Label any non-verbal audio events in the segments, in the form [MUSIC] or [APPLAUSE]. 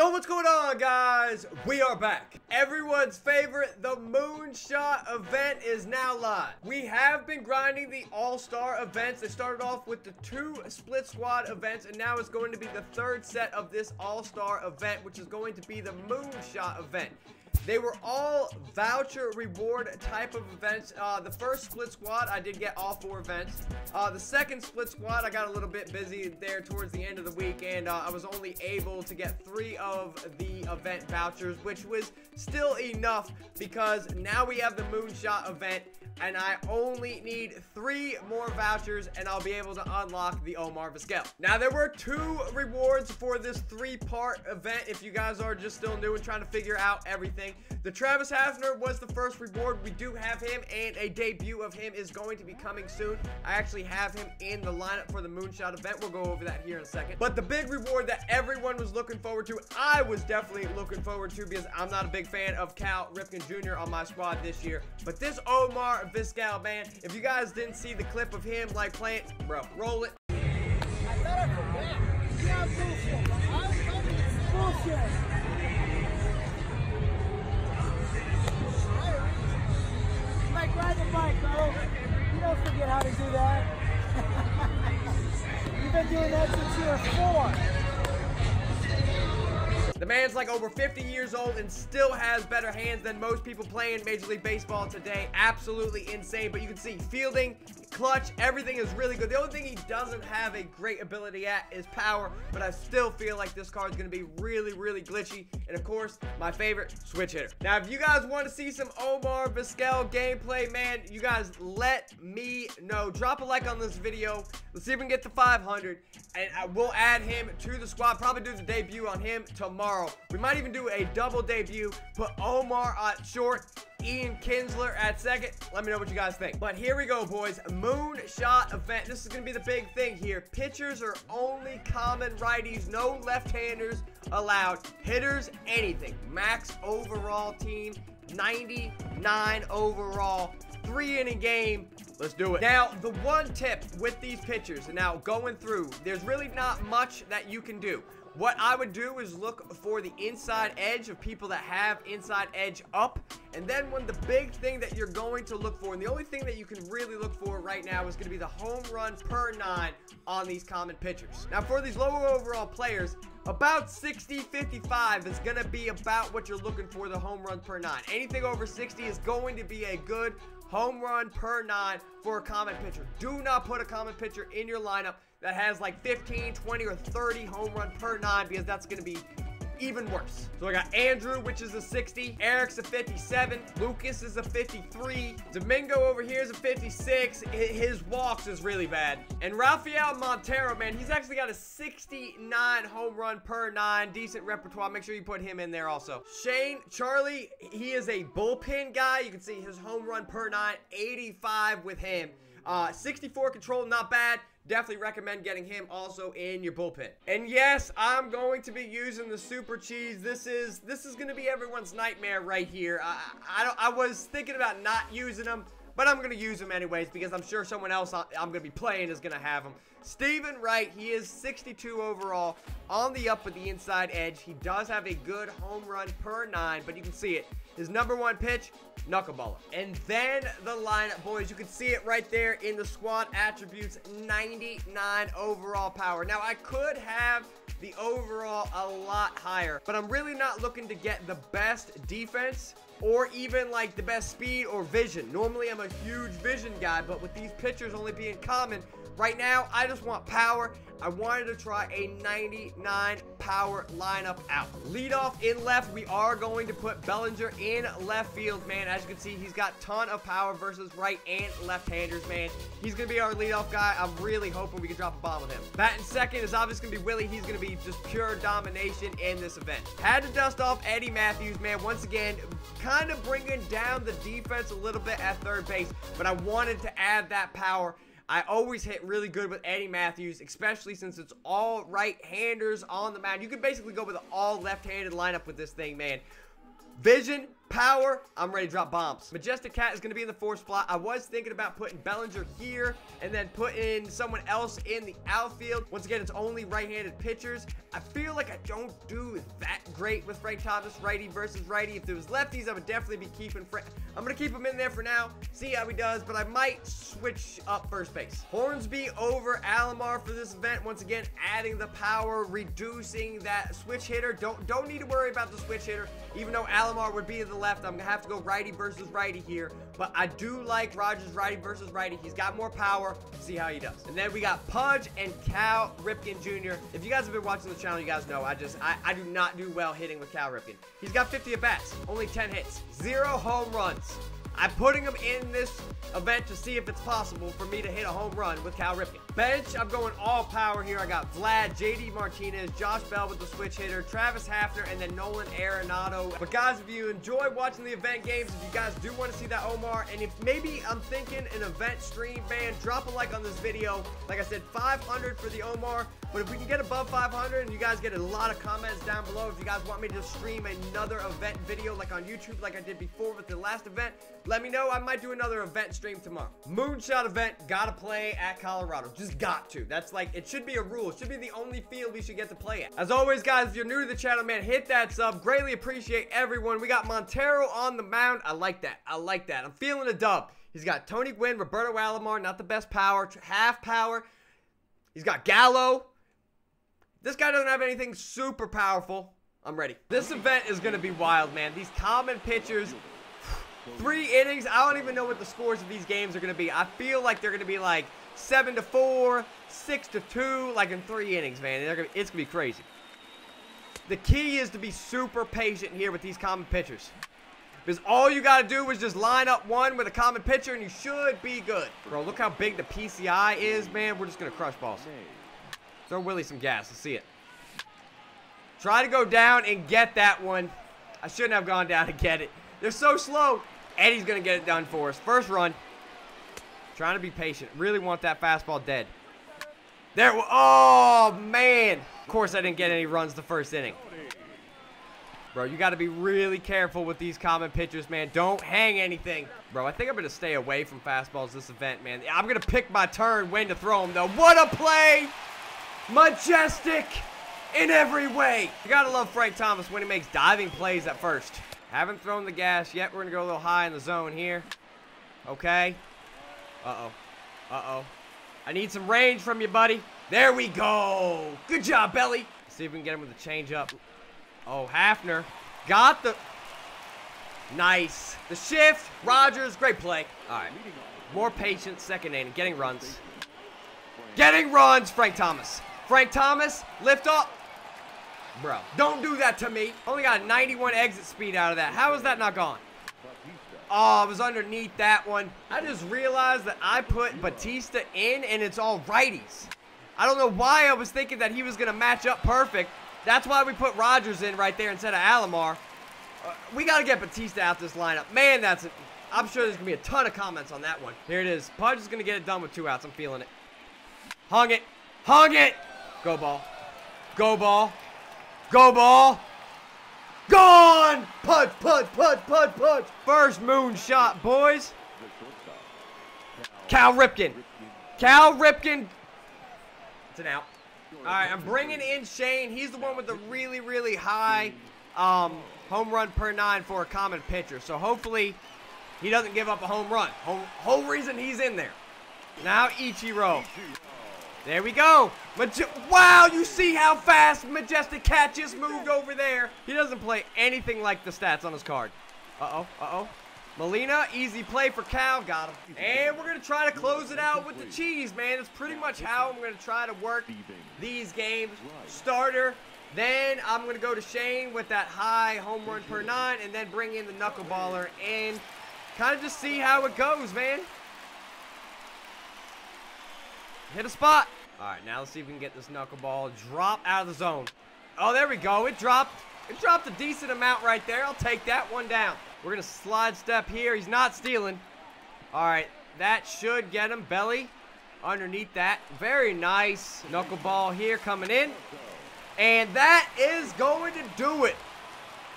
Yo, what's going on, guys? We are back. Everyone's favorite, the Moonshot event is now live. We have been grinding the All-Star events. They started off with the two split squad events, and now it's going to be the third set of this All-Star event, which is going to be the Moonshot event. They were all voucher reward type of events. Uh, the first split squad, I did get all four events. Uh, the second split squad, I got a little bit busy there towards the end of the week, and uh, I was only able to get three of the event vouchers, which was still enough because now we have the Moonshot event, and I only need three more vouchers, and I'll be able to unlock the Omar Vizquel. Now, there were two rewards for this three-part event. If you guys are just still new and trying to figure out everything, the Travis Hafner was the first reward. We do have him, and a debut of him is going to be coming soon. I actually have him in the lineup for the Moonshot event. We'll go over that here in a second. But the big reward that everyone was looking forward to, I was definitely looking forward to because I'm not a big fan of Cal Ripken Jr. on my squad this year. But this Omar Vizquel, man, if you guys didn't see the clip of him like playing, bro, roll it. I thought I forgot. Yeah, bullshit. I bullshit. The bro. You don't forget how to do that. [LAUGHS] You've been doing that since you were four. The man's like over 50 years old and still has better hands than most people playing Major League Baseball today. Absolutely insane. But you can see fielding, clutch, everything is really good. The only thing he doesn't have a great ability at is power. But I still feel like this card is going to be really, really glitchy. And of course, my favorite, switch hitter. Now, if you guys want to see some Omar Vizquel gameplay, man, you guys let me know. Drop a like on this video. Let's see if we can get to 500. And I will add him to the squad. Probably do the debut on him tomorrow. We might even do a double debut. Put Omar at short, Ian Kinsler at second. Let me know what you guys think. But here we go, boys. Moonshot event. This is going to be the big thing here. Pitchers are only common righties. No left-handers allowed. Hitters, anything. Max overall team, 99 overall. Three inning game. Let's do it. Now, the one tip with these pitchers, now going through, there's really not much that you can do. What I would do is look for the inside edge of people that have inside edge up. And then when the big thing that you're going to look for, and the only thing that you can really look for right now is going to be the home run per nine on these common pitchers. Now for these lower overall players, about 60-55 is going to be about what you're looking for the home run per nine. Anything over 60 is going to be a good home run per nine for a common pitcher. Do not put a common pitcher in your lineup that has like 15, 20, or 30 home run per nine because that's going to be even worse. So I got Andrew, which is a 60. Eric's a 57. Lucas is a 53. Domingo over here is a 56. His walks is really bad. And Rafael Montero, man, he's actually got a 69 home run per nine. Decent repertoire. Make sure you put him in there also. Shane Charlie, he is a bullpen guy. You can see his home run per nine, 85 with him. Uh, 64 control, not bad. Definitely recommend getting him also in your bullpen. And yes, I'm going to be using the super cheese. This is this is going to be everyone's nightmare right here. I, I, don't, I was thinking about not using them, but I'm going to use them anyways because I'm sure someone else I'm going to be playing is going to have them. Steven Wright, he is 62 overall on the up with the inside edge. He does have a good home run per nine, but you can see it. His number one pitch, knuckleballer. And then the lineup, boys. You can see it right there in the squad attributes, 99 overall power. Now, I could have the overall a lot higher, but I'm really not looking to get the best defense or even like the best speed or vision. Normally, I'm a huge vision guy, but with these pitchers only being common, right now, I just want power. I wanted to try a 99 power lineup out. Lead off in left, we are going to put Bellinger in left field, man. As you can see, he's got ton of power versus right and left-handers, man. He's going to be our leadoff guy. I'm really hoping we can drop a bomb with him. Batting second is obviously going to be Willie. He's going to be just pure domination in this event. Had to dust off Eddie Mathews, man. Once again, kind of bringing down the defense a little bit at third base, but I wanted to add that power I always hit really good with Eddie Mathews, especially since it's all right-handers on the mound. You can basically go with an all left-handed lineup with this thing, man. Vision, power, I'm ready to drop bombs. Majestic Cat is going to be in the fourth spot. I was thinking about putting Bellinger here and then putting someone else in the outfield. Once again, it's only right-handed pitchers. I feel like I don't do that great with Frank Thomas, righty versus righty. If there was lefties, I would definitely be keeping Frank. I'm going to keep him in there for now, see how he does, but I might switch up first base. Hornsby over Alomar for this event. Once again, adding the power, reducing that switch hitter. Don't, don't need to worry about the switch hitter, even though Alomar would be to the left. I'm going to have to go righty versus righty here. But I do like Rogers righty versus righty. He's got more power. See how he does. And then we got Pudge and Cal Ripken Jr. If you guys have been watching the channel, you guys know I just, I, I do not do well hitting with Cal Ripken. He's got 50 at-bats, only 10 hits, zero home runs. I'm putting him in this event to see if it's possible for me to hit a home run with Cal Ripken. Bench, I'm going all power here. I got Vlad, JD Martinez, Josh Bell with the switch hitter, Travis Hafner, and then Nolan Arenado. But guys, if you enjoy watching the event games, if you guys do want to see that Omar, and if maybe I'm thinking an event stream, man, drop a like on this video. Like I said, 500 for the Omar. But if we can get above 500 and you guys get a lot of comments down below, if you guys want me to stream another event video like on YouTube like I did before with the last event, let me know. I might do another event stream tomorrow. Moonshot event, gotta play at Colorado. Just got to. That's like, it should be a rule. It should be the only field we should get to play at. As always, guys, if you're new to the channel, man, hit that sub. Greatly appreciate everyone. We got Montero on the mound. I like that. I like that. I'm feeling a dub. He's got Tony Gwynn, Roberto Alomar, not the best power, half power. He's got Gallo. This guy doesn't have anything super powerful. I'm ready. This event is going to be wild, man. These common pitchers, three innings. I don't even know what the scores of these games are going to be. I feel like they're going to be like 7 to 4, 6 to 2, like in three innings, man. Gonna, it's going to be crazy. The key is to be super patient here with these common pitchers. Because all you got to do is just line up one with a common pitcher and you should be good. Bro, look how big the PCI is, man. We're just going to crush balls. Throw Willie some gas. Let's see it. Try to go down and get that one. I shouldn't have gone down to get it. They're so slow. Eddie's going to get it done for us. First run. Trying to be patient. Really want that fastball dead. There. Oh, man. Of course, I didn't get any runs the first inning. Bro, you got to be really careful with these common pitchers, man. Don't hang anything. Bro, I think I'm going to stay away from fastballs this event, man. I'm going to pick my turn when to throw them, though. What a play! Majestic in every way. You gotta love Frank Thomas when he makes diving plays at first. Haven't thrown the gas yet. We're gonna go a little high in the zone here. Okay. Uh-oh. Uh-oh. I need some range from you, buddy. There we go. Good job, Belly. Let's see if we can get him with a change up. Oh, Hafner. Got the... Nice. The shift. Rogers. Great play. All right. More patience. Second inning. Getting runs. Getting runs. Frank Thomas. Frank Thomas, lift up. Bro, don't do that to me. Only got 91 exit speed out of that. How is that not gone? Oh, I was underneath that one. I just realized that I put Bautista in and it's all righties. I don't know why I was thinking that he was going to match up perfect. That's why we put Rogers in right there instead of Alomar. Uh, we got to get Bautista out this lineup. Man, that's... A, I'm sure there's going to be a ton of comments on that one. Here it is. Pudge is going to get it done with two outs. I'm feeling it. Hung it. Hung it. Go ball. Go ball. Go ball. Gone! Pudge, pudge, pudge, pudge, pudge. First moonshot, boys. Cal Ripken. Cal Ripken. It's an out. All right, I'm bringing in Shane. He's the one with the really, really high um, home run per nine for a common pitcher. So hopefully he doesn't give up a home run. Whole, whole reason he's in there. Now Ichiro. There we go. Maj wow, you see how fast Majestic Cat just moved over there. He doesn't play anything like the stats on his card. Uh-oh, uh-oh. Molina, easy play for Cal. Got him. And we're going to try to close it out with the cheese, man. It's pretty much how I'm going to try to work these games. Starter. Then I'm going to go to Shane with that high home run per nine and then bring in the knuckleballer and kind of just see how it goes, man. Hit a spot. All right, now let's see if we can get this knuckleball. Drop out of the zone. Oh, there we go. It dropped. It dropped a decent amount right there. I'll take that one down. We're going to slide step here. He's not stealing. All right, that should get him. Belly underneath that. Very nice. Knuckleball here coming in. And that is going to do it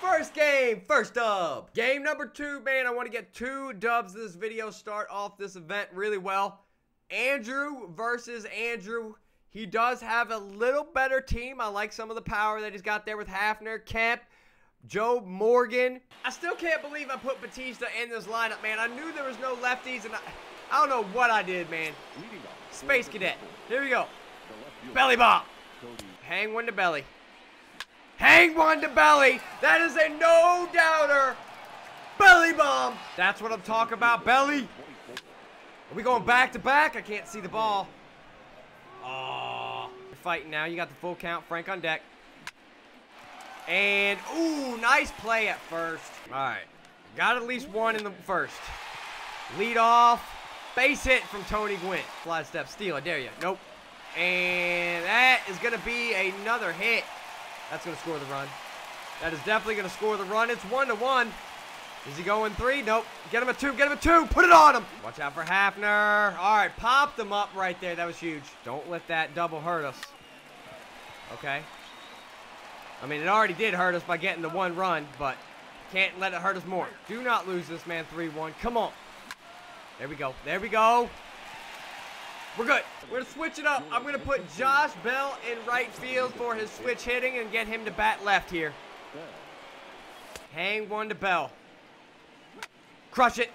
First game, first dub. Game number two, man. I want to get two dubs this video. Start off this event really well. Andrew versus Andrew. He does have a little better team. I like some of the power that he's got there with Hafner, Kemp, Joe Morgan. I still can't believe I put Bautista in this lineup, man. I knew there was no lefties, and I, I don't know what I did, man. Space Cadet. Here we go. Belly bomb. Hang one to belly. Hang one to belly. That is a no-doubter. Belly bomb. That's what I'm talking about, belly. Are we going back to back? I can't see the ball. Oh, you're fighting now. You got the full count. Frank on deck. And, ooh, nice play at first. All right. Got at least one in the first. Lead off. Base hit from Tony Gwynn. Fly step, steal, I dare you. Nope. And that is going to be another hit. That's going to score the run. That is definitely going to score the run. It's one to one. Is he going three? Nope. Get him a two. Get him a two. Put it on him. Watch out for Hafner. All right, pop them up right there. That was huge. Don't let that double hurt us. Okay. I mean, it already did hurt us by getting the one run, but can't let it hurt us more. Do not lose this, man. 3-1. Come on. There we go. There we go. We're good. We're going to switch it up. I'm going to put Josh Bell in right field for his switch hitting and get him to bat left here. Hang one to Bell. Crush it.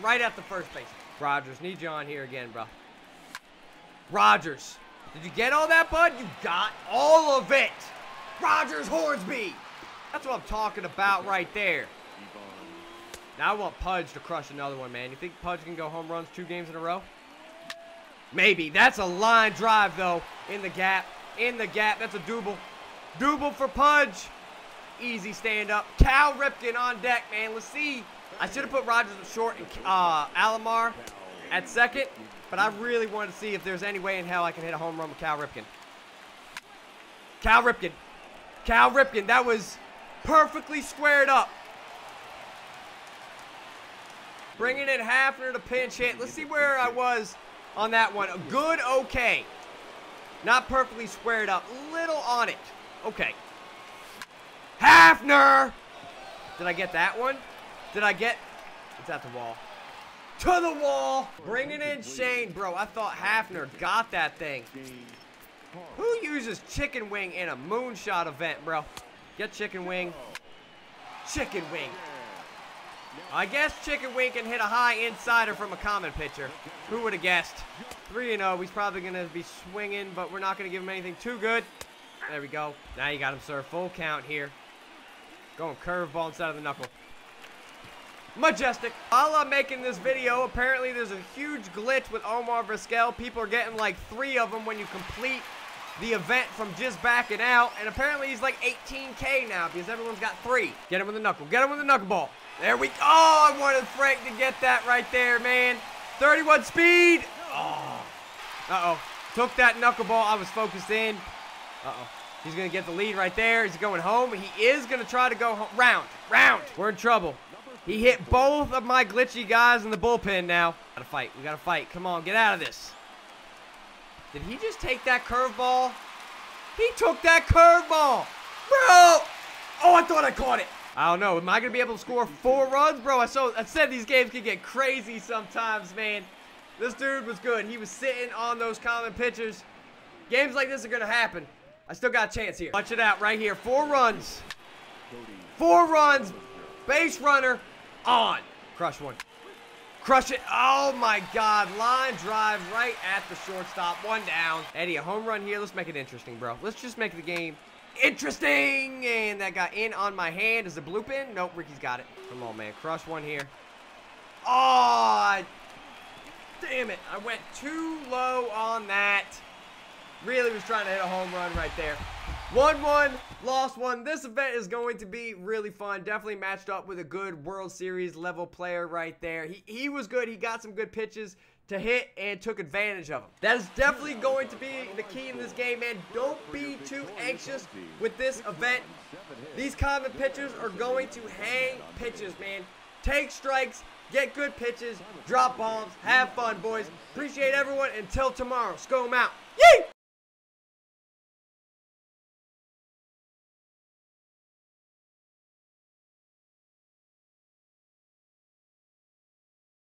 Right at the first base. Rogers, need you on here again, bro. Rogers. Did you get all that, bud? You got all of it. Rogers Hornsby. That's what I'm talking about right there. Now I want Pudge to crush another one, man. You think Pudge can go home runs two games in a row? Maybe. That's a line drive, though. In the gap. In the gap. That's a double. Double for Pudge. Easy stand up. Cal Ripken on deck, man. Let's see. I should have put Rogers short and uh, Alomar at second, but I really wanted to see if there's any way in hell I can hit a home run with Cal Ripken. Cal Ripken. Cal Ripken. That was perfectly squared up. Bringing it in Hafner to pinch hit. Let's see where I was on that one. A Good, okay. Not perfectly squared up. Little on it. Okay. Hafner! Did I get that one? Did I get... It's at the wall. To the wall! Bringing in Shane. Bro, I thought Hafner got that thing. Who uses chicken wing in a moonshot event, bro? Get chicken wing. Chicken wing. I guess Chicken Wing can hit a high insider from a common pitcher. Who would have guessed? 3-0. He's probably going to be swinging, but we're not going to give him anything too good. There we go. Now you got him, sir. Full count here. Going curveball instead of the knuckle. Majestic. While I'm making this video, apparently there's a huge glitch with Omar Vizquel. People are getting like three of them when you complete the event from just backing out. And apparently he's like 18K now because everyone's got three. Get him with the knuckle. Get him with the knuckleball. There we go. Oh, I wanted Frank to get that right there, man. 31 speed. Oh. Uh-oh. Took that knuckleball. I was focused in. Uh-oh. He's going to get the lead right there. He's going home. He is going to try to go home. Round. Round. We're in trouble. He hit both of my glitchy guys in the bullpen now. Gotta fight. We gotta fight. Come on. Get out of this. Did he just take that curveball? He took that curveball. Bro. Oh, I thought I caught it. I don't know. Am I going to be able to score four runs? Bro, I, so, I said these games can get crazy sometimes, man. This dude was good. He was sitting on those common pitchers. Games like this are going to happen. I still got a chance here. Watch it out right here. Four runs. Four runs. Base runner on. Crush one. Crush it. Oh, my God. Line drive right at the shortstop. One down. Eddie, a home run here. Let's make it interesting, bro. Let's just make the game interesting. And that got in on my hand. Is it blue pin? Nope, Ricky's got it. Come on, man. Crush one here. Oh, damn it. I went too low on that. Really was trying to hit a home run right there. 1-1, lost one. This event is going to be really fun. Definitely matched up with a good World Series level player right there. He, he was good. He got some good pitches to hit and took advantage of them. That is definitely going to be the key in this game, man. Don't be too anxious with this event. These common pitchers are going to hang pitches, man. Take strikes, get good pitches, drop bombs, have fun, boys. Appreciate everyone. Until tomorrow, SCOM out. Yee!